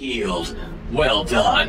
Healed. Well done.